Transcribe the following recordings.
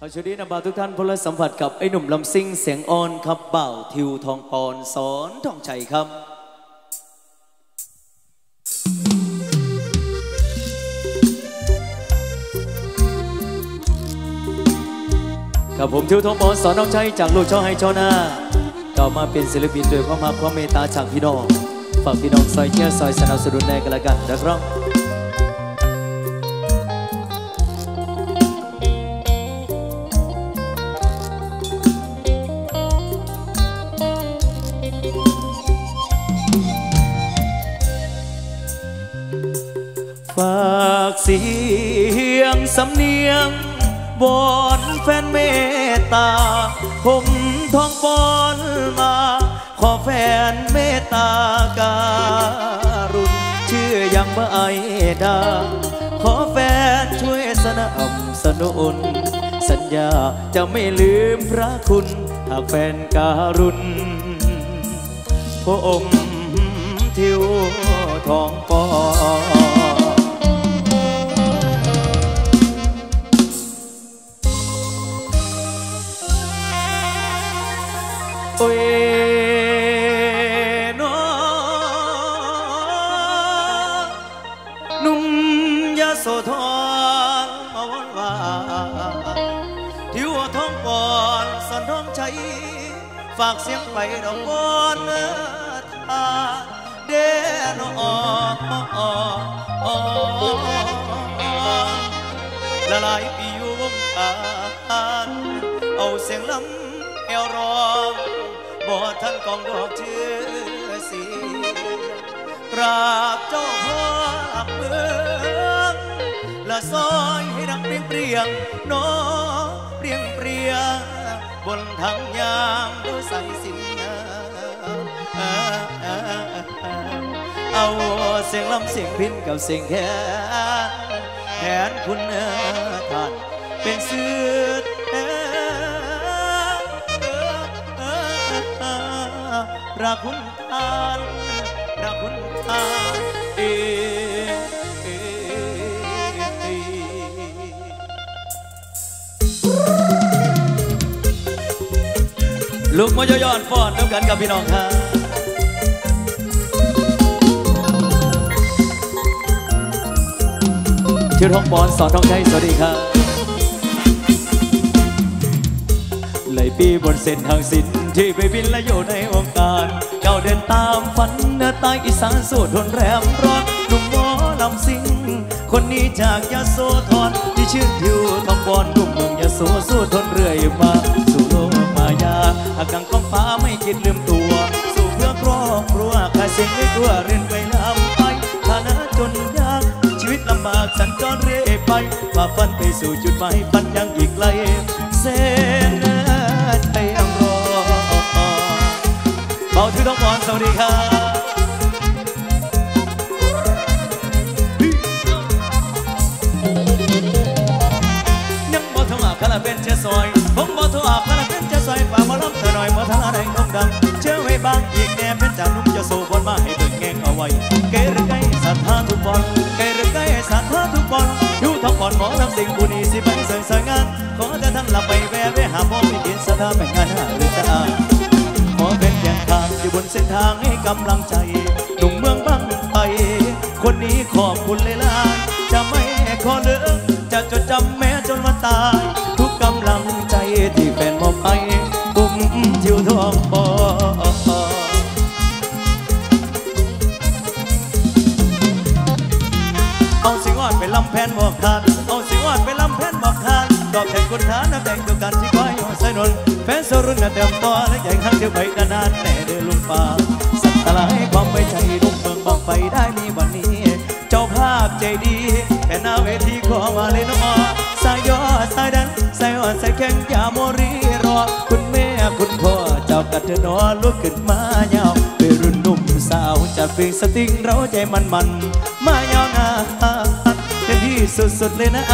ขอชดีนำบาทุกท่านพลสัมผัสกับไอ้หนุ่มลำซิ่งเสียงอ่อนครับเบ่าทิวทองปอนสอนทองชัยครับกับผมทิวทองปอนสอนทองชัยจากลูกช่อให้ช่อหน้าต่อมาเป็นศิลปินโดยความมาความเมตตาจากพี่น้องฝากพี่น้องซอยเชียร์ซอยสนับสนุนแน่กันละกันนะครับ สียงสำเนียงบอนแฟนเมตตา ผมทองบอนมา ขอแฟนเมตตาการุณชื่อยังบ่ไอดาขอแฟนช่วยสนับสนุน สัญญาจะไม่ลืมพระคุณ หากแฟนการุณผมทิวทองปอน โอ้ยนอหนุ่มยาโสธรมาวันวาทิวท้องปอนสอนท้องใจ ฝากเสียงไปดอกบอนเนื้อทาเดนอละลายปีอยู่วงการเอาเสียงลำแอวร้อง บ่ท่านกองดอกเชื่อสีกราบเจ้าพ่อเมืองละซอยให้ดังเปรียงเปรียงโนเปรียงเปรียง บนทางยามดูใส่สินเอาเสียงลำเสียงพินกับเสียงแค้นแทนคุณท่านเป็นเสื่อ พรักคุณทานพรักคุณทานเอลูกมาย้อนฟ้อนน้ำกันกับพี่น้องครับชื่อทองปอนสอนทองชัยสวัสดีครับ ปีบนเส้นทางสินที่ไปบินและอยู่ในวงการเก้าเดินตามฝันเนื้อใต้อีสานสู้ทนแรมร้อนหนุ่มหมอลำสิงคนนี้จากยาโสธรที่ชื่อทิวทองบอนหนุ่มเมืองยาโสสู้ทนเรื่อยมาสู่โลกมายาหากังของฟ้าไม่คิดลืมตัว สู่เพื่อครอบครัวข้าเสียงด้วยตัวเรียนไปลำไปฐานะจนยากชีวิตลำบากสัญจรเรื่อยไปฝ่าฟันไปสู่จุดหมายฝันยังอีกไกลเส้ สวัสดีครับยังบ่ทว่าคาราเป็นเชซอยผมบ่ทว่าคาราเป็นเชซอยฝากมาล้อมเธอหน่อยบ่ทาได้นมดังเชื่อไว้บ้างอีกแน่เป็นจ่านุ่มจะสู้บอลมาให้เบิ่งแงงเอาไว้เกรไกศรัทธาทุกบอลเกรไกศรัทธาทุกบอลอยู่ทั้งบอลหมอลำสิ่งบุนีสิไปเสริมสวยงานขอแต่ท่านหลับไปแวะไปหาพ่อไม่กินสถานแม่งงาน เส้นทางให้กำลังใจหนุ่มเมืองบางไป คนนี้ขอบคุณเลยล่ะจะไม่ขอเลิกจะจดจำแม้จนวันตาย ทุกกำลังใจที่แฟนมอบให้ปุ่มทิวทองปอเอาสิงอดไปลำแพนบอกทานเอาสิงอดไปลำแพนบอกทานตอบแทนคุณทานน้ำแดงเดียวกันที่คอยหัว ใส่นนแฟนสรุ่นน่ะเต็มตัวและใหญ่ข้างเดียวไปนานๆแน่เดินลุงป่าสัตว์ลายความไว้ใจลุงเมืองบอกไปได้มีวันนี้ เจ้าภาพใจดีแค่หน้าเวทีขอมาเลยน้อสายยอดสายดันสายอ่อนสายแข็งอย่าโมรีรอ คุณแม่คุณพ่อเจ้ากัดเธอนอนลุกขึ้นมายาวเป็นรุ่นหนุ่มสาวจัดเพลงสติงเราใจมันมันมายาวนานเป็นที่สุดๆเลยนะ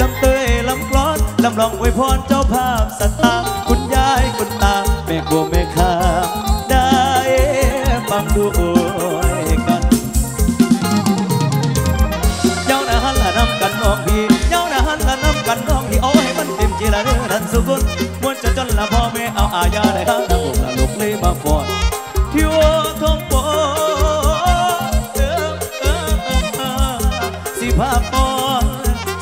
ลำเตย ลำลองอวยพรเจ้าภาพสตาคุณยายคุณตา แม่กลัวแม่ข้าได้ฟังด้วยกันเจ้าหน้าหันละน้ำกันน้องพี่เจ้าหน้าหันละน้ำกันน้องพี่เอาให้มันเต็มที่ละเด้อท่านสุกุลมวนจะจนละพ่อแม่เอาอาญาได้ครับน้ำอกละลูกเลยมาฟอนที่ว่าทองปอสิพาปอน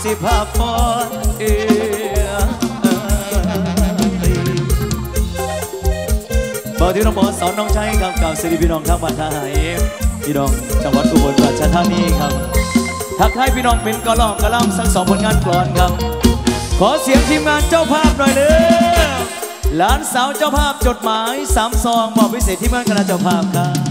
สิพาปอนเออเอ อที่น้องบอสสอนน้องชายครับกับสิริพี่น้องทางบ้านท่าไหพี่น้องจังหวัดอุบลราชธานีครับทักทายพี่น้องเป็นกะล่องกะล่ำสักสองผลงานกลอนครับ ขอเสียงทีมงานเจ้าภาพหน่อยเด้อหลานสาวเจ้าภาพจดหมายสามซองมอบพิเศษที่บ้านคณะเจ้าภาพครับ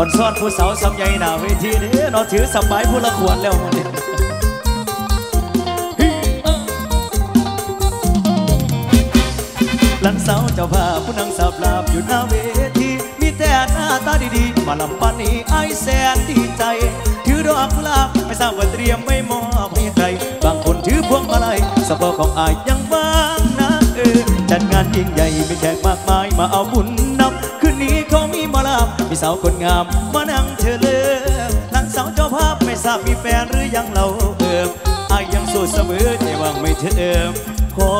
คนซ่อนผู้สาวสำใหญ่หน้าเวทีเด้อเราถือสบายผู้ละขวดแล้วมันเนี่ยหลังสาวเจ้าภาพผู้นั่งสับลาบอยู่หน้าเวที มีแต่หน้าตาดีๆ มาลำปันนี้ไอแสนดีใจ ถือดอกกุหลาบไม่ทราบว่าเตรียมไม่มอบให้ใคร บางคนถือพวงมาลัยสบของอายยังบ้างนะเออจัดงานยิ่งใหญ่มีแขกมากมายมาเอาบุญ สาวคนงามมานั่งเธอเลือกหลังสาวเจ้าภาพไม่ทราบมีแฟนหรือยังเราเอิบอายยังโสู้เสมอแต่ว่างไม่เทิมขอ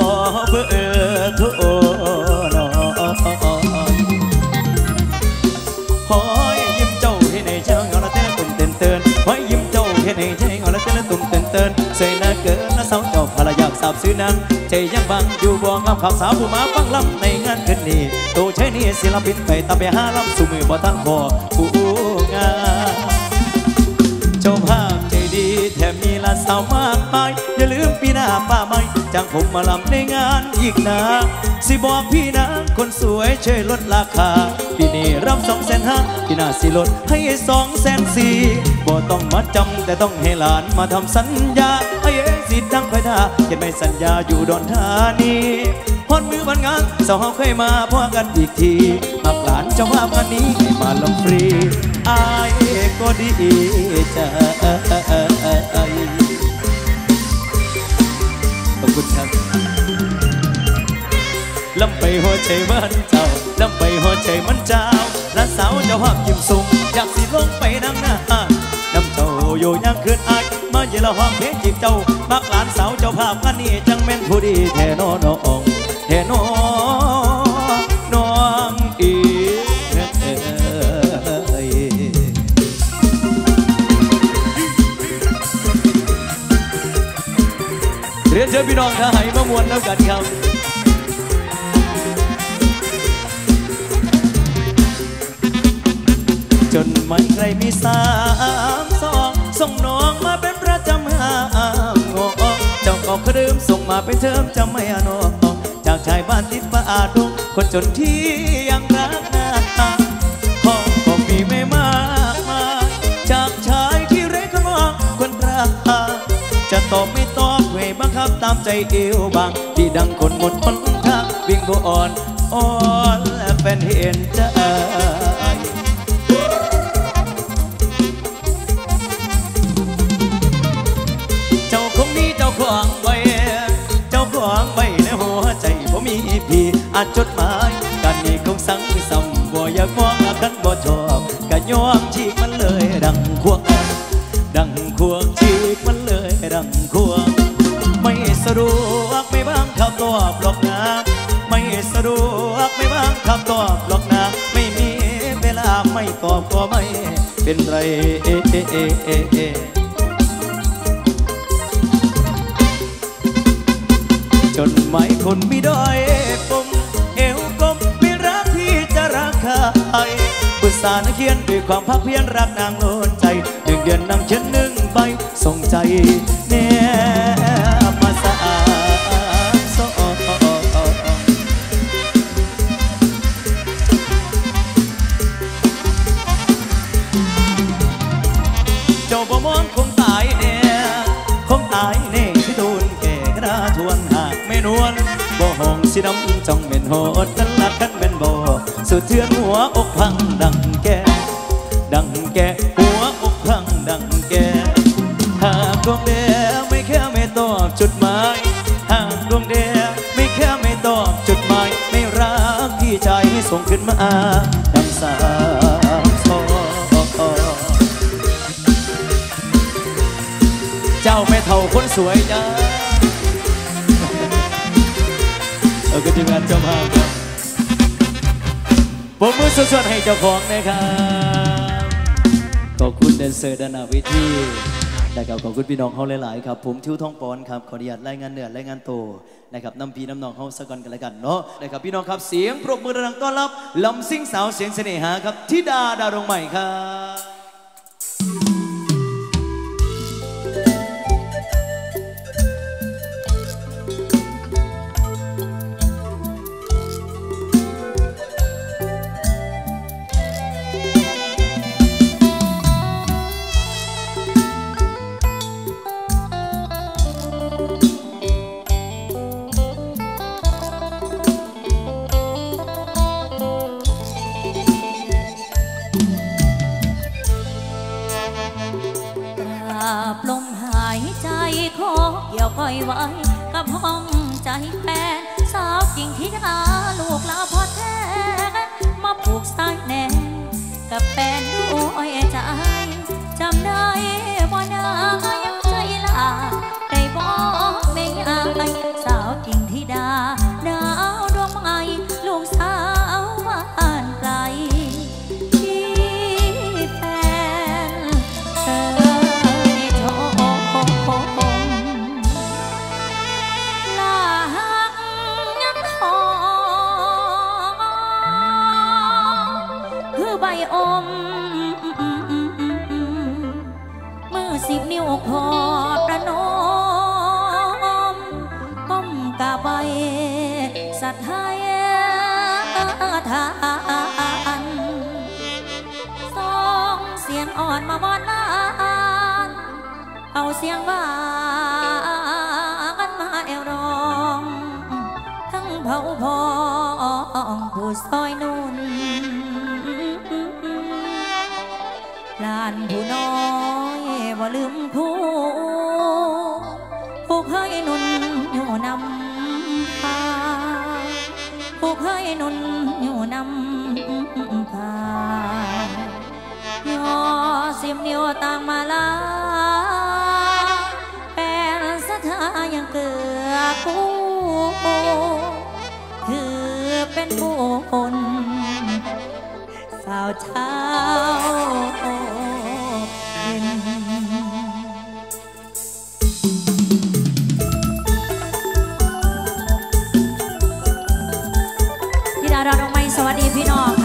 เบอร์โทร สาบซื้อนังใจยังบังอยู่บ่งามขับสาวผู้มาฟังลำในงานคืนนี้โตใช้นี่ศิลปินไปตาไปหาลำสู่มือบ่ทันพอผู้งานเจ้าภาพใจดีแถมมีลาสาวมากมายอย่าลืมปีหน้าป้าไม่จ้างผมมาลำในงานอีกนะสิบอกพี่นะคนสวยช่วยลดราคาปีนี้รับสองแสนห้าปีหน้าสิลดให้สองแสนสี่บ่ต้องมาจำแต่ต้องให้หลานมาทำสัญญา ติดังคอยท่าเขียนไม่สัญญาอยู่ดอนธานีพอดมือวันงานสาวเฮาเคยมาพอกันอีกทีหักหลานเจ้าภาพงานนี้ให้มาลำฟรีอายก็ดีใจขอบคุณครับลำไปหัวใจมันเจ้าลำไปหัวใจมันเจ้าและสาวเจ้าหักยิ้มสูงอยากสิลงไปนั่งหน้าน้ำเจ้าอยู่ยังคืนอายมาเยละห้องเพลงจีบเจ้ามักหลา สาวเจ้าภาพกันนี้จังแม่นผู้ดีแท่นอน้องแท่นอน้องอีเอ้ยเรียนเชิญพี่น้องทหารมามวนแล้วกันครับจนไม่ใครมีสามสองส่งน้องมาเป็น ก็เครืมส่งมาเป็นเทอมจำไม่อนองจากชายบ้านติดป่าดงคนจนที่ยังรักนาพ่อก็มีไม่มากมายจากชายที่เร่ขมองคนรักจะตอบไม่ตอบเวบังคับตามใจเอวบาง ที่ดังคนหมดหนทางวิ่งโบอ่อนอ่อนและแฟนเห็นใจ ขวางไว้ เจ้าขวางไว้ในหัวใจบ่มีพี่อานจดหมายกันนี้คงสั่งซ้ำบ่อยากมองกันบ่ชอบกะยอมฉีกมันเลยดังควงดังควงฉีกมันเลยดังควงไม่สะดวกไม่บ้างขับตอบหรอกนะไม่สะดวกไม่บ้างขับตอบหรอกนะไม่มีเวลาไม่ตอบก็ไม่เป็นไรเอะเอะเอะเอะเอ จนหมายคนมีด้อยปมเอวกลมไม่รักพี่จะรักใครปุษสานเขียนด้วยความภาคเพียรรักนางโลนใจหนึ่งเดือนนำเช่นหนึ่งใบส่งใจแน่ิน้ำจ้องเป็นโหดกันลักกันเป็นโบสุดเทือนหัวอกพังดังแกดังแกหัวอกพังดังแกหากดวงเดียวไม่แค่ไม่ตอบจุดหมายหากดวงเดียวไม่แค่ไม่ตอบจุดหมายไม่รักที่ใจส่งขึ้นมาดังสาวสองเจ้าแม่เท่าคนสวยจ้า ทีมงานจ้าาผมมือสดๆให้เจ้าของนะครับ ขอบคุณเดนเซอร์ดานาวิธีนะครับขอบคุณพี่น้องเขาหลายๆครับผมทิวทองปอนครับขออนุญาตรายงานเหนือรายงานโตนะครับน้ำพีน้ำนองเขาสักก่นกันละกันเนาะนะครับพี่น้องครับเสียงปรบมือดังต้อนรับลำซิ่งสาวเสียงเสน่หาครับทิดาดารงใหม่ครับ มอนลานเอาเสียงบ้ากันมาแอวรอง ทั้งเผาพองผู้ซอยนุ่นลานผู้น้อยว่าลืมผู้ผู้เคยนุ่นอยู่นำพาผู้เคยนุ่นอยู่นำพา อสิบนิ้วต่างมาลาแปลสัทธายังเกือกูคือเป็นผู้คนสาวเช้าพี่ดาราดองไม่สวัสดีพี่น้อง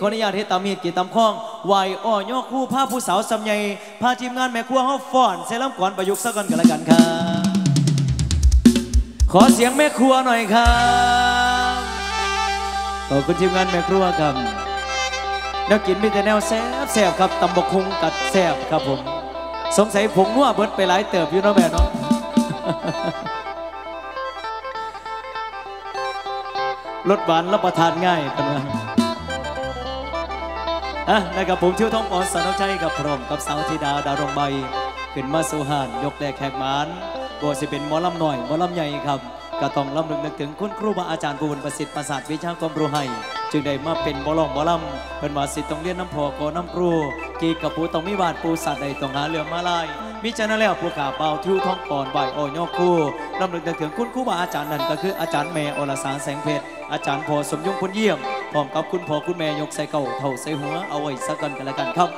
ขออนุญาตให้ตามมีดกีตามข้องไหวอ้อยอคู่ผ้าผู้สาวสำใหญ่พาทีมงานแม่ครัวเฮาฟ้อนเซรั่มก่อนประยุกต์สักก่อนกันละกันครับ ขอเสียงแม่ครัวหน่อยครับขอบคุณทีมงานแม่ครัวครับนวกินมีแต่แนวแซ่บแซ่บครับตำบกคุงกัดแซ่บครับผม สงสัยผงนัวเบิดไปหลายเติบอยู่เนาะแม่เนาะรสหวานรับประทานง่ายกันนะอะ นะครับผมชื่อท่องอ่อนสนชัยกับพร้อมกับสาวธิดาดาวดวงใบขึ้นมาสู่หานยกแดกแขกมานบัวสิเป็นหมอลำหน่อยหมอลำใหญ่ครับก็ต้องลำลึกนึกถึงคุณครูบาอาจารย์ผู้บุญประสิทธิ์ประสาทวิชาความรู้ให้จึงได้มาเป็นบอลองบอลำเป็นมาสิทธิ์ต้องเรียนน้ำพอกอน้ำครูกีกับปูต้องมีบาดปูสัตว์ใดต้องหาเรือมาลาย มิฉะนั้นแล้วผู้ขาเป่าทิวท้องก่อนใบโอยอคู่ลำลึกนึกถึงคุณครูบาอาจารย์นั่นก็คืออาจารย์แม่อรสารแสงเพชรอาจารย์พอสมยงพลเยี่ยมพร้อมกับคุณพ่อคุณแม่ยกใส่เก่าเท่าใส่หัวเอาไว้สักกันกันละกันครับ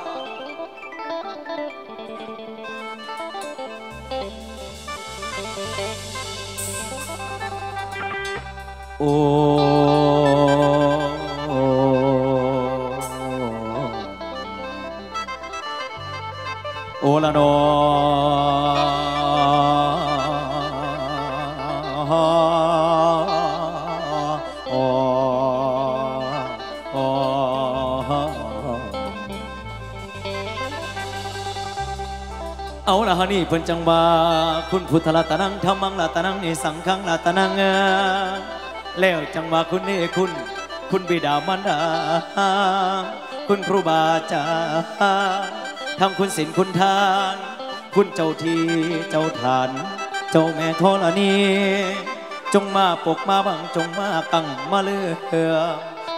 โอ้โอละนอ นี่เพิ่นจังว่าคุณพุทธรัตนังธรรมังรัตนังนี่สังฆังรัตนังเออแล้วจังว่าคุณนี่คุณ คุณบิดามารดาคุณครูบาอาจารย์ทำคุณศีลคุณทาน คุณเจ้าที่เจ้าฐาน เจ้าแม่ธรณีจงมาปกมาบังจงมากังมาเลือ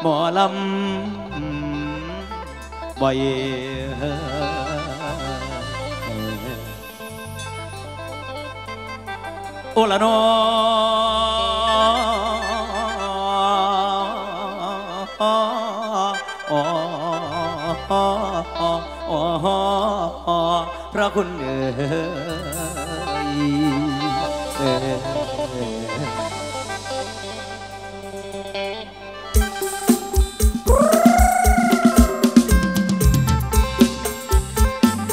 หมอลำบ่อย โอละนอพระคุณเอ๋ยเอ่ย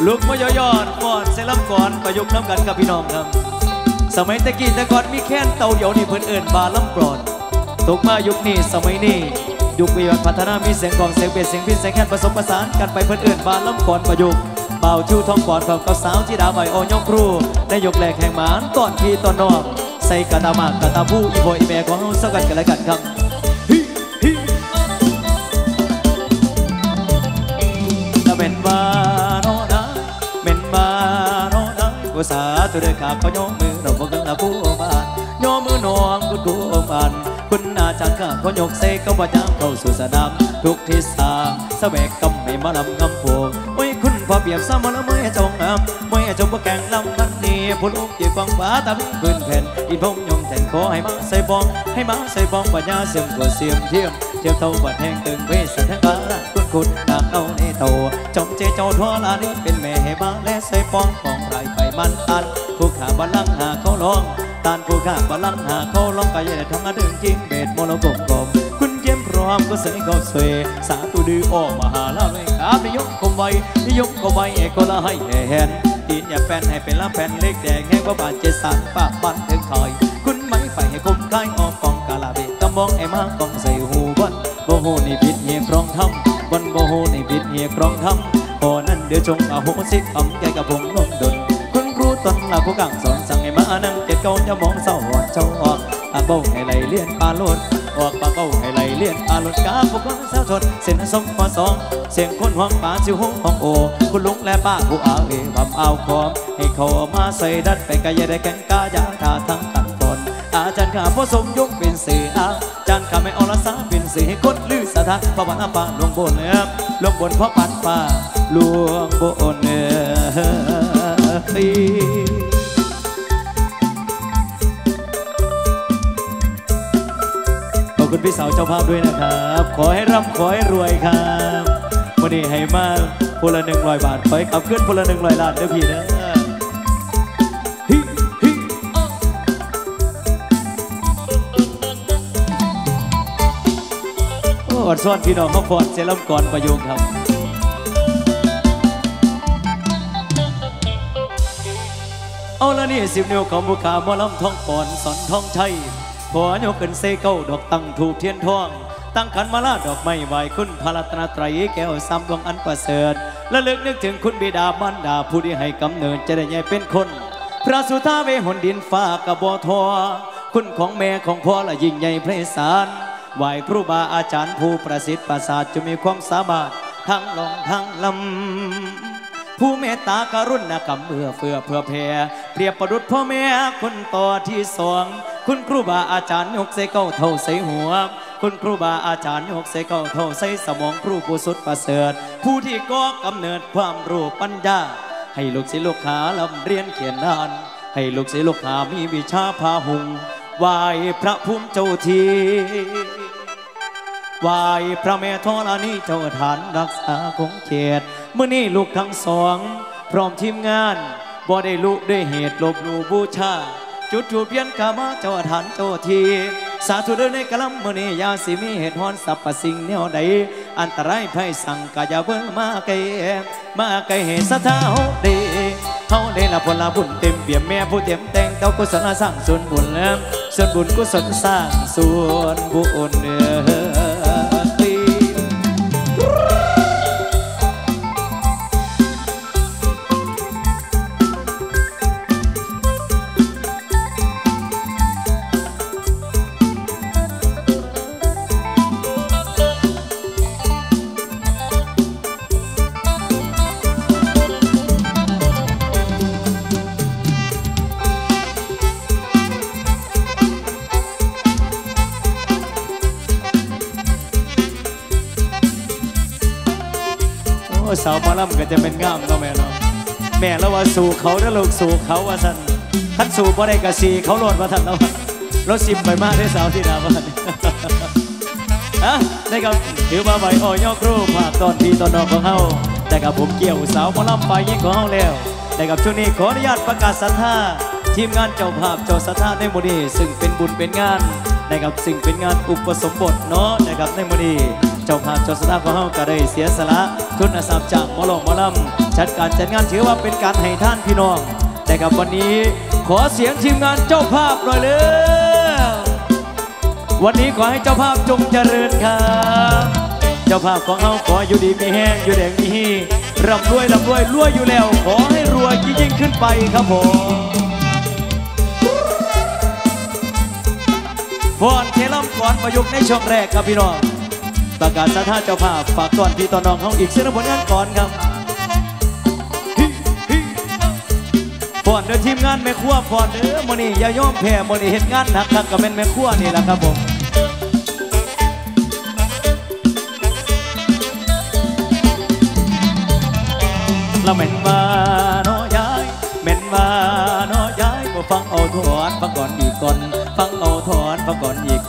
ลุกมายย้อนก่อนเซรั่มก่อนประยุกต์น้ำกันกับพี่น้องครับ สมัยตะกี้แต่ก่อนมีแค่นเตาเดียวนี่เพิ่นเอิญบาล่ำกรอนตกมายุคนี้สมัยนี้ยุควิวัฒน์พัฒนามีเสียงกลองเสียงเบสเสียงพินเสียงแคนผสมผสานกันไปเพิ่นเอิญบาล่ำกรอนประยุกต์เป่าชูทองก่อนกับกับสาวที่ดาใบโอยองครูได้ยกแหลกแห่งหมานก่อนพี่ตอนน้องใส่กระตามากกระตาผู้อีโบอีแม่ของเฮาสักกันกันแล้วกันครับฮิฮิถ้าเป็นบา นะภาษาตัวเด็กขาเขาโยมมือเราบอกกันละผู้บ้านโยมมือน้องคุณครูบ้านคุณอาจารย์ข้าเขายกเซก็ว่าจ้างเข้าสู่สนามทุกทิศทางสแบกกำให้มาลำกำพวงโอ้ยคุณพอเปรียบซ้ำมาแล้วไม่จงงามไม่จงว่าแกงลำพันนี้ผู้ลูกที่ฟังฟ้าตาพื้นแผ่นอีพงยงแทนขอให้มาใส่บองให้มาใส่บองปัญญาเสื่อมกว่าเสียมเทียมเทียมเท่าบัดแห่งตึงเวสทังกาลคุณคุณตามเอาในโตจอมเจเจ้าทั่วลานี้เป็นแม่ให้บ้าและใส่ปองขอ มันตันผู้ขาบัลลังหาเขาลองตานผู้ขาบัลลังหาเขาลองก็ยังได้ทำงานดึงจริงเบ็ดโมโลกมกลมคุณเยี่ยมพร้อมก็เสยก็เสวยสาตุดือออกมาหาลาเลยครับนิยมคมไว้นิยมคมไว้เอกละให้แหนตีนอย่าแฟนให้เป็นละแผ่นเล็กแดงแห้งว่าบานเจสันป้าปันถึงคอยคุณไม่ไฟให้คมคายออกกองกาลาเบกำมองไอ้มากองใส่หูบอนโบโหนี่ผิดเฮียกรองทำบอนโบโหนี่ผิดเฮียกรองทำพอนั้นเดี๋ยวจงอาโหสิกำใจกับผมลงดน ตนลาผู้กังสอนสั่งให้มานั่งเก็บเก่าจะมองเศร้าหอนเจ้าออกอาเบ้าให้ไหลเลียนปลาโลดออกปลาเก้าให้ไหลเลียนปลาโลดกาพวกเราเศร้าชนเส้นสองพอสองเสียงคนห้องป่าจิวห้องของโอ คุณลุงและป้าผู้อาเอวำเอาคอมให้เขามาใส่ดัดไปกายได้แกงกายาทาทั้งตันฝนอาจารย์ข้าพ่อสมยกเป็นสื่ออาจารย์ข้าไม่อรสาเป็นสื่อให้คนลือสถานพระวันอาปาลงบนเนื้อลงบนเพราะปันฟ้าลวงบนเนื้อ ขอบคุณพี่สาวเจ้าภาพด้วยนะครับ ขอให้ร่ำขอให้รวยครับวันนี้ให้มาพละหนึ่งร้อยบาทขอให้ขับขึ้นพละหนึ่งร้อยล้านเด้อพี่เด้อฮิฮิออดซ่อนพี่น้องเขาฟอดเซรั่มก่อนประโยงครับ เอาละนี่สิบนิ้วของบุคาหมอลำทองปอนสอนทองชัยพอยกขึ้นเซเก้าดอกตั้งถูกเทียนทอง ตั้งขันมาลาดอกไม้ไหวคุณพระรัตนตรัยแก้วซ้ำดวงอันประเสริฐและลึกนึกถึงคุณบิดาบรรดาผู้ที่ให้กำเนิดจะได้ใหญ่เป็นคน พระสุธาเวหนดินฟ้ากระบอทอคุณของแม่ของพ่อและยิ่งใหญ่ไพศาลไหวครูบาอาจารย์ผู้ประสิทธิ์ประสาทจะมีความสามารถทั้งลองทั้งลำ ผู้เมตตากรุณากำเมื่อเฟื่อเพื่อแผ่เปรียบประดุษพ่อแม่คนต่อที่สองคุณครูบาอาจารย์ยกใส่เก้าเท่าใส่หัว คุณครูบาอาจารย์ยกใส่เก้าเท่าใส่สมองครูผู้สุดประเสริฐ ผู้ที่ก่อกำเนิดความรู้ปัญญา ให้ลูกศิษย์ลูกหาลำเรียนเขียนอ่าน ให้ลูกศิษย์ลูกหามีวิชาพาหุงไหวพระภูมิเจ้าทีไหวพระแม่ธรณีเจ้าฐานรักษาคงเขต เมื่อนี้ลูกทั้งสอง พร้อมทีมงานบ่ได้ลุด้วยเหตุลบหลู่บูชา จุดจูบเพียนกามาเจ้าฐานเจ้าที สาธุเดินในกะลำเมื่อนี้ยาสิมีเหตุฮอนสัพพสิ่งแนวใด อันตรายภัยสั่งกะอย่าเบิ่งมาไกลมาไกลเหตุสะท้าเฮาเดเฮาได้ละผลบุญเต็มเปี่ยมแม่ผู้เต็มแต่งเต้ากุศลสร้างส่วนบุญแล้วส่วนบุญกุศลสร้างส่วนบุญเออ ก็จะเป็นงามเนาะแม่เนาะแม่แล้วว่าสู่เขาแล้วลูกสู่เขาว่าท่านท่านสู่บ่ได้กะสีเขาโลดว่าท่านแล้วรถสิบไปมากได้สาวที่ดาว่าท่านอะได้ครับถือมาใบอ้อยอกรูปภาคตอนพี่ตอนน้องของเฮาแต่กับผมเกี่ยวสาวมาล่ำไปยิ่งของเฮาแล้วแต่กับช่วงนี้ขออนุญาตประกาศสัทธาทีมงานเจ้าภาพเจ้าสัทธาในโมอนีซึ่งเป็นบุญเป็นงานนะครับซึ่งเป็นงานอุปสมบทเนาะนะครับในโมอนีเจ้าภาพเจ้าสตาของเฮาก็ได้เสียสละ ทุนอาสาจากมอลงมอลำจัดการจัดงานถือว่าเป็นการให้ท่านพี่น้อง แต่กับวันนี้ขอเสียงทีมงานเจ้าภาพหน่อยเลยวันนี้ขอให้เจ้าภาพจงเจริญครับเจ้าภาพของเฮาขออยู่ดีมีแห้งอยู่แดงมีฮีร่ำรวยร่ำรวยรวยอยู่แล้ว ขอให้รวยยิ่งขึ้นไปครับผมพรเทลัมก่อนประยุกต์ในช่วงแรกครับพี่น้อง ประกาศสถานเจ้าภาพฝากตอนพี่ตอนน้องเขาอีกเส้นผลงานก่อนครับฮิฮิฟอนเดินทีมงานแม่ครัวฟอนเด้อมื้อนี้อย่ายอมแพ้มื้อนี้เฮ็ดงานหนักคักก็เป็นแม่ครัวนี่แหละครับผมแล้วแม่นว่า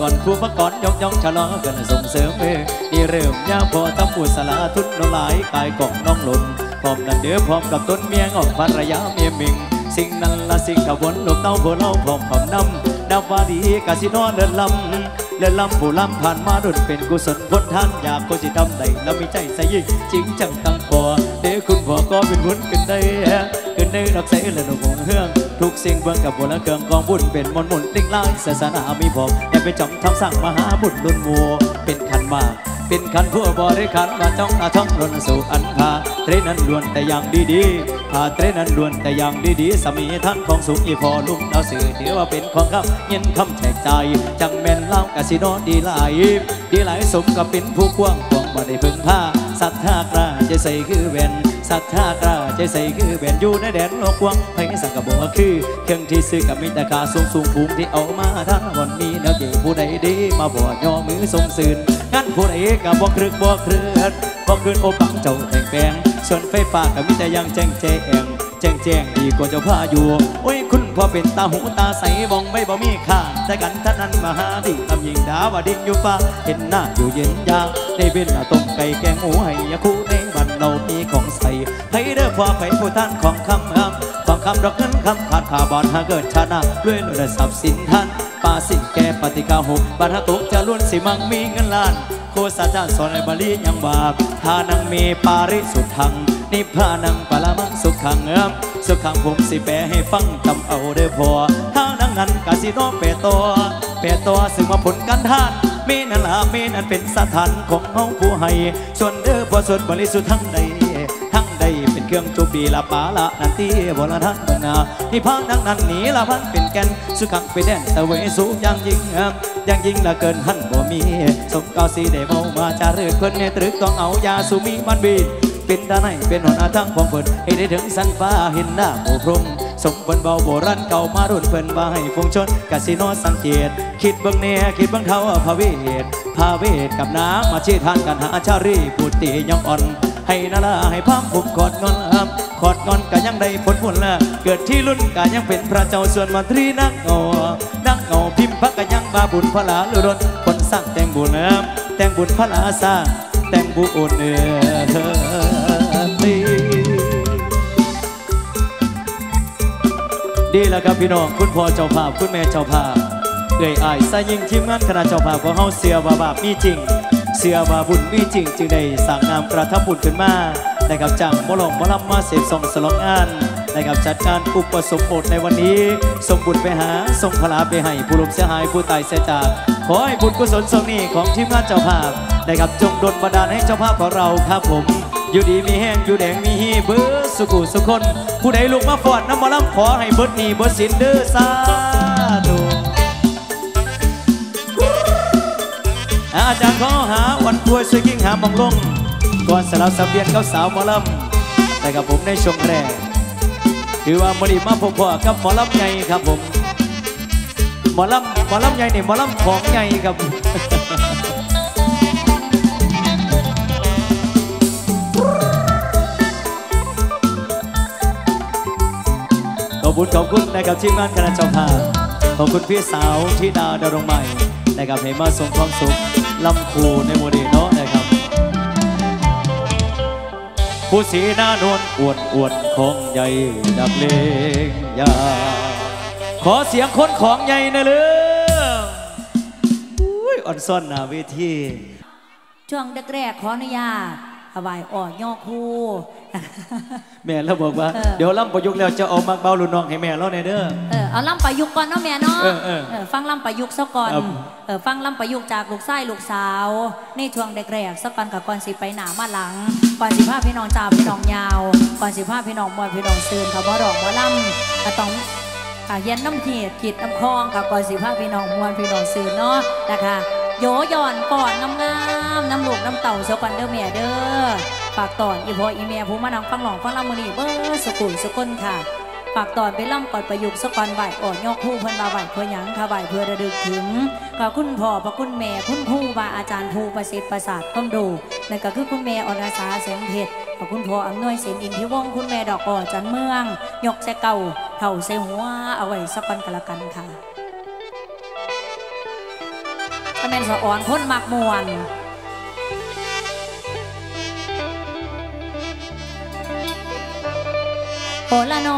ก่อนอีกก่อนครูฟังก่อนยองยองชะลอกันส่งเสริมเอนี่เริ่มยาพอทำบุญสลาทุนน้องหลายกายกล่องน้องหล่นพร้อมกันเด้อพร้อมกับต้นเมียงออกภรรยาเมียมิงสิ่งนั้นละสิ่งขบวนลูกเต้าผู้เล่าพร้อมคำนำนับวาดีกะสินอนเดินลำเดินลำผู้ลำผ่านมาดุนเป็นกุศลพ้นท่านอยากก็สิทำได้แล้วมีใจใส่ยิ่งจริงจังตั้งคอเด้อคุณพ่อก็เป็นหุ่นขึ้นได้ นได้รักใส่และดอกหงเฮือง ทุกสิ่งเบื้องกับบุญและเกิงกองบุญเป็นมนต์มุนติ้งลายศาสนามีพร้อมแต่ไปจำทำสั่งมหาบุญลุนมัวเป็นขันมากเป็นขันผู้บริขันมาจ้องตาท่องลนสู่อันพาเทรนั้นล้วนแต่อย่างดีๆพาเทรนั้นล้วนแต่อย่างดีๆสามีท่านของสุขอีพอลุงดาวสื่อถือว่าเป็นของคำเงินคำแจกใจจังแม่นเล่ากะสิโนดีหลายดีหลายสมกับเป็นผู้กว้างขวางบ่ได้พึ่งผ้าศรัทธากล้าใจใส่คือแว่น ศรัทธากล้าใจใส่คือแว่นอยู่ในแดนโลกกว้างให้สังกะบอกว่าคือ เครื่องที่ซื้อกับมิตรคาสูงสูงภูมิที่เอามาท่านวันนี้แนวเกี่ผู้ใดดีมาบ่ย่อมือทรงสื่นงั้นผู้ใดก็บ่ครึกบ่เคลื่อนบ่คืนโอปังเจ้าแต่งแปลงส่วนไฟฟ้าก็มีแต่อยังแจ้งแจ้งแจ้งแจ้งดีกว่าเจ้าพาอยู่โอ้ยคุณพอเป็นตาหูตาใสบองไม่บ่มีค่าแต่กันท่านนั้นมาหาดิ่งทำยิงดาวว่าดิ่งอยู่ฟ้าเห็นหน้าอยู่เย็นยาได้เป็นต้มไก่แกงหมูให้ยาคูใน เรามีของใส่ให้เด้อพ่อไปผู้ท่านของคำอ้ำของคำดอกเงินคำขาดขาบอนหาเกิดชนะด้วยรวยทรัพย์สินท่านปาสิแก่ปฏิกาหุบรรทุกจะล้วนสิมังมีเงินล้านโคสาจารย์สอนในบาลียังบาปทานังมีปาริสุทธัง นิพพานังปรมังสุขังเอิมสุขังผมสิแปลให้ฟังจำเอาเด้อพอทานั้นนั้นกาสิโนเปตั เปตัวซึ่งมาผลกันทานเมนั่นละเมนั่นเป็นสถานของเฮาผู้ให้ส่วนเด้อพอส่วนบริสุทธิ์ทั้งใดทั้งใดเป็นเครื่องจูบีละปาละนันทีบรทันตนานิพพานดังนั้นหนีละพันเป็นแก่นสุขังไปแดนตะเวสูงยังยิ่งอิมยังยิ่งละเกินหันบ่มีสมเกาสีได้เมามาจารึกคนในตรึกต้องเอายาสุมีมันบีเป็นด้านในเป็นหนทางของเพิ่นให้ได้ถึงสันฟ้าเห็นหน้าโบพรม สมบันเบาโบราณเก่ามารุ่นเพิ่นว่าให้ฟงชนกสิโนสังเกต คิดเบิ่งแน่คิดเบิ่งเขาพาเวทพาเวทกับน้ำมาชี้ทานกันหาชารีพูดตียังอ่อน ให้นาลาให้พามผมกอดงอนอามกอดงอนก็ยังได้ผลผลละเกิดที่รุ่นก็ยังเป็นพระเจ้าส่วนมนตรีนักเงานักเงาพิมพ์พักก็ยังบาบุญพระลาลุรนคนสร้างแต่งบุญเอิมแต่งบุญพระลาสร้างแต่งบุญเออ ดีแล้วครับพี่น้องคุณพ่อเจ้าภาพคุณแม่เจ้าภาพเอ่ยอายซายิงทีมงานคณะเจ้าภาพของเฮาเสียว่าบาปมีจริง เสียว่าบุญมีจริง จึงได้สั่งนามกระทำบุญขึ้นมานะครับจากมอลงมอลำมาเสพส่งสลองงานนะครับจัดการอุปสมบทในวันนี้ส่งบุญไปหาส่งพลาไปให้ผู้ลมเสียหายผู้ตายเสียจากขอให้บุญกุศลส่งนี้ของทีมงานเจ้าภาพนะครับจงดลบันดาลให้เจ้าภาพของเราครับผม อยู่ดีมีแห้งอยู่แดงมีฮีเบิร์สุกุสุคน ผู้ใดลุกมาฟอดน้ำมอลำขอให้เบิดหนีเบิดสินเด้อสาธุอาจารย์ขอหาวันกล้วยสวยกิ่งหามองลง ก่อนสลับสับเบียนกับสาวมอลำแต่กับผมในช่วงแรกคือว่ามอดีมาพบพ่อกับหมอลำใหญ่ครับผมหมอลำหมอลำใหญ่นี่หมอลำของใหญ่ครับ อบคุณขอบคุณนะครับทีมงานคณะเจ้าภาพขอบคุณพี่สาวที่ดาวดาวดวงใหม่นะครับให้มาส่งความสุขลำคูในโมเดลเนาะนะครับผู้สีหน้านวลอวดอวดของใหญ่ดับเลงยาขอเสียงคนของใหญ่นะเลยอุ้ยอ่อนซ่อนนาเวทีช่วงแรกๆขออนุญาตถวายอ่อยอคู แม่เราบอกว่าเออเดี๋ยวล่ำประยุกต์แล้วจะเอามักเบาหลุนน้องให้แม่เราในอยเด้อ เออเอาล่ำประยุกต์ก่อนเนาะแม่เนาะเออเออเออฟังล่ำประยุกต์ซะก่อนครับเออฟังล่ำประยุกต์จากลูกชายลูกสาว ในช่วงแรกๆซะก่อนกับก่อนสิไปหนามาหลัง ก่อนสิพาพี่น้องจ่าพี่น้องยาว ก่อนสิพาพี่น้องมวยพี่น้องซืนเขาบ่ดอกบ่ล่ำก็ต้องกะเย็นน้ำเหียดขีดน้ำคลองกับก่อนสิพาพี่น้องมวยพี่น้องซืนเนาะนะคะ โยย่อนก่อนงามๆน้ำลูกน้ำเต่าเซากันเด้อแม่เด้อฝากตอนอีพ่ออีแม่ผู้มานังฟังหลองฟังลำมือนี่เบ้อสกุลสกุลค่ะฝากตอนไปล่ำก่อนประยุกต์สกอนไหวอ่อนยอกคู่เพิ่นบาไหวเพื่อหยังค่ะไหวเพื่อระดึกถึงก็คุณพ่อพระคุณแม่คุณครูบาอาจารย์ภูประสิทธิ์ประสาทต้มดูนั่นก็คือคุณแม่อรสาแสงเพชรขอบคุณพ่ออำนวยเสนอินทิวงคุณแม่ดอกอ่อจันเมือง ยกแซเก่าเท่าเซหัวเอาไว้สกอนกันละกันค่ะ ถ้าแม่นสะอ่อนพ้นมักมวนโอละนอ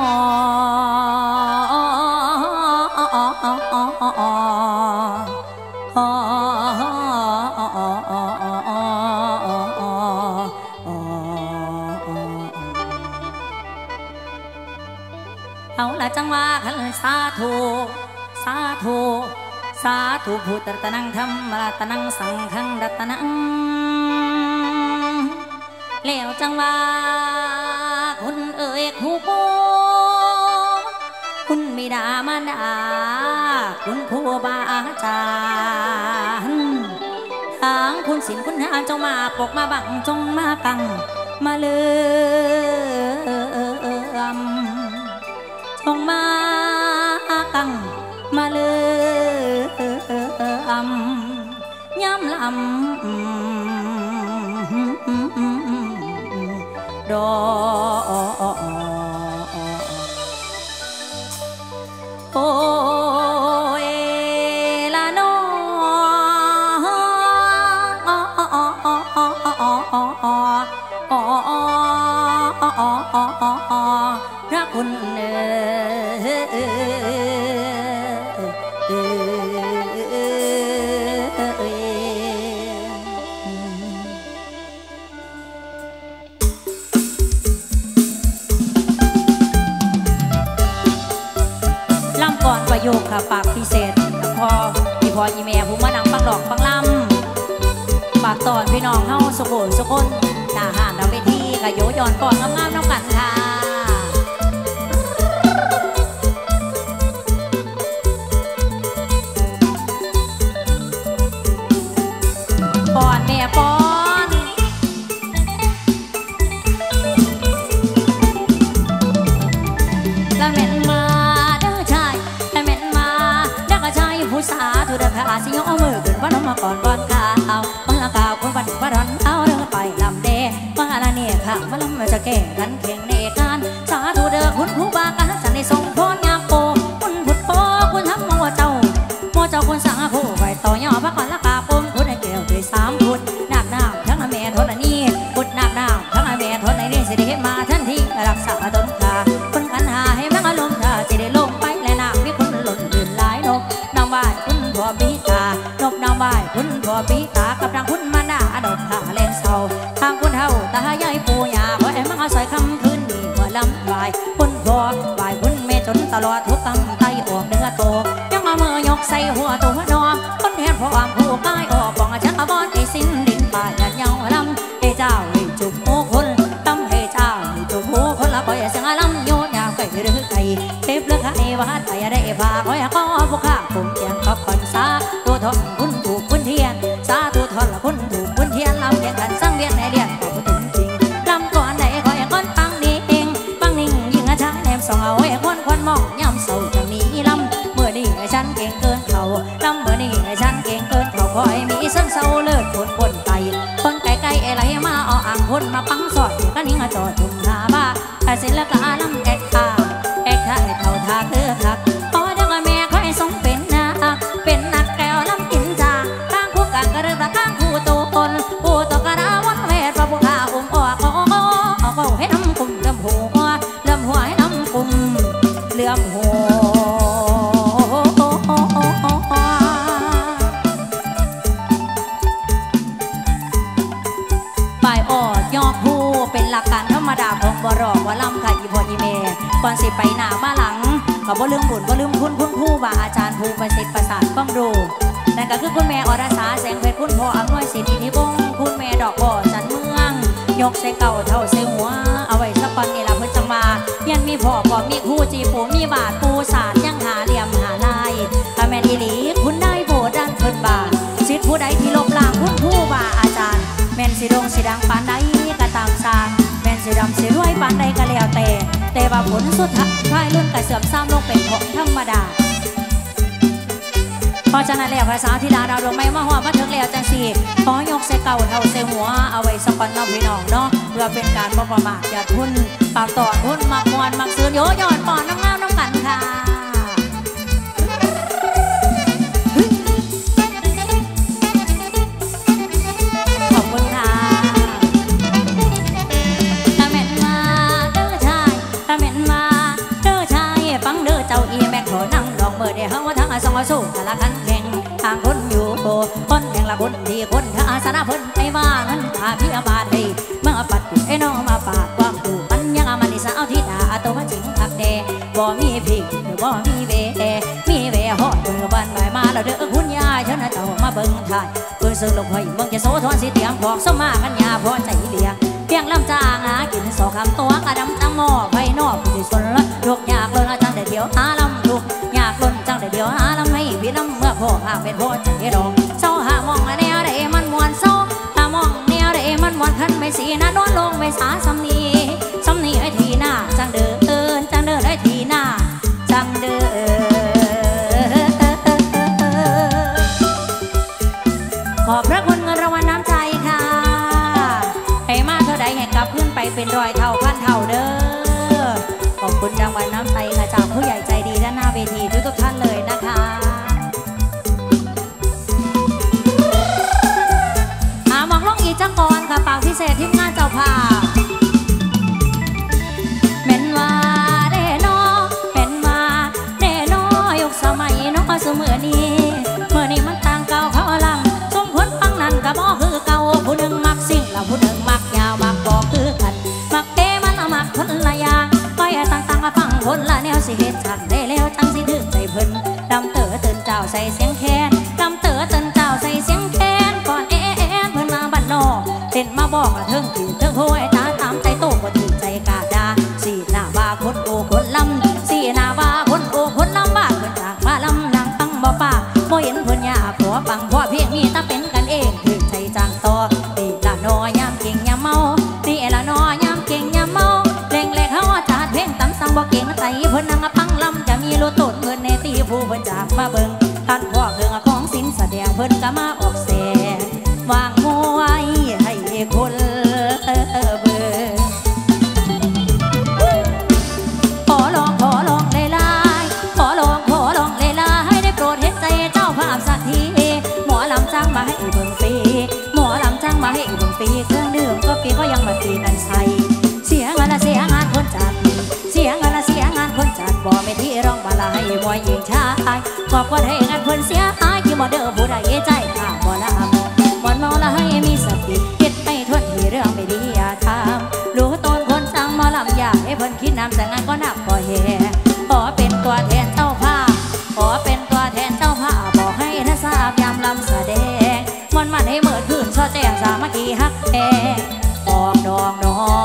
เอาละจังว่าคันสาธุสาธุ สาธุพุทธตนังธรรมรัตนังสังฆังรัตนังแล้วจังว่าคุณเอ่ยครูโบคุณบิดามาดาคุณครูบาอาจารย์ทางคุณศิลคุณหาเจ้ามาปกมาบังจงมากัง มาเลือมจงมากัง มาเลือ มย้ำล กใส่เก่าเท่าใส่หัว เอาไว้สักก่นนี่ละเพื่อจังมายันมีพ่อพ่อมีคู่จีปูมีบาทปูสารยังหาเหลี่ยมหาลายถ้าแม่นีหลีคุณได้โบดันเพิ่นบ่าสิทธิผู้ใดที่ลบล้างคุณผู้บาอาจารย์ แม่นสิดงสิดังปานใดก็ตามสางแม่นสิดำสิรวยปานใดก็แล้วแต่ แต่ว่าผลสุดท้ายลุ่นกระเสื่อมซ้ำลงเป็นของธรรมดา เพราะฉะนั้นแล้วพระาวธิดาดาวดวงไม่มาหัวมาถึงแล้วจังสี่ขอยกเสเก่าเท่าเสหัวเอาไว้สกอนเล่าพี่น้องเนาะเพื่อเป็นการประมาทอย่าทุนปากต่อทุนมักมวนมักซื้อโยยอดปอนน้ำงามน้ำกันค่ะฟังเด้อเจ้าอีแม่ขอนั่งลองเบิดเดียวเฮาว่าทั้งสองสู้ทะเลาะกัน คนดีคนท่าสนาเพิ่นไปว่าเงินพาพี่บาทดีเมื่อปัดไอ้น้องมาปากความดูมันยังมันสาวที่ตาตัวมันจิงคักแดบ่มีผิงบ่มีเวมีเวหอดเมื่อบ้านใบมาเราเด้อคุณยายฉันเต่ามาเบิ่งทายเพื่อซึ่งลงไฟเมืองจะโสทอนสิเตียงบอกสมากันยาพอใจเลียงเพียงลำจางหากินสอคำตัวกระดำตั้งหม้อไปนอกผู้ที่สนละลูกยากเลยนะจังแต่เดียวอาลำลูกยากล้นจังแต่เดียวอาลำให้พี่น้ำเมื่อพ่อพาเป็นพ่อใจรอง มวนขันไม่สีนะนอนลงไม่สาสมี สิเฮ็ดฉันได้แล้วจังสิถึงใจเพิ่นลำเต๋อเตินเจ้าใส่เสียงแคนลำเต๋อเตินเจ้าใส่เสียงแคนก่อนเอ๊ะเพิ่นมาบ้านนอกเต้นมาบอกเธอ บอกว่าพอได้งานเพิ่นเสียหายที่บ่เด้อผู้ใดใจตาบ่ละบ่เมาละให้มีสติเคิดไม่ทวนทีเรื่องไม่ดีอย่าทำรู้ตนคนสั่งมาลำยากให้เพิ่นคิดนำแต่งานก็นับก็แห่ขอเป็นตัวแทนเจ้าภาพขอเป็นตัวแทนเจ้าภาพบอกให้ท่านทราบยามลำแสดงมันมันให้เมิดคืนช่อแจ้งสามัคคีฮักแพงออกดองนอง